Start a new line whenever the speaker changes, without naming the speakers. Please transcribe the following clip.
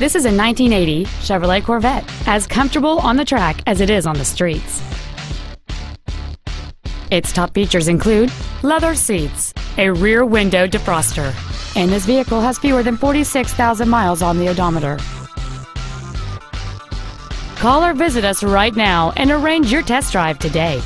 This is a 1980 Chevrolet Corvette, as comfortable on the track as it is on the streets. Its top features include leather seats, a rear window defroster, and this vehicle has fewer than 46,000 miles on the odometer. Call or visit us right now and arrange your test drive today.